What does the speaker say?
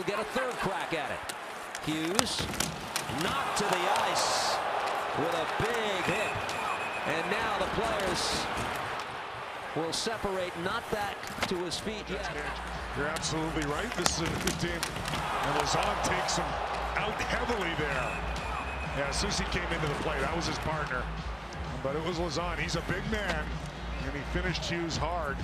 will get a third crack at it. Hughes knocked to the ice with a big hit. And now the players will separate, not back to his feet yet. You're absolutely right. This is a good team. And Lauzon takes him out heavily there. Yeah, Soucy came into the play. That was his partner. But it was Lauzon. He's a big man. And he finished Hughes hard.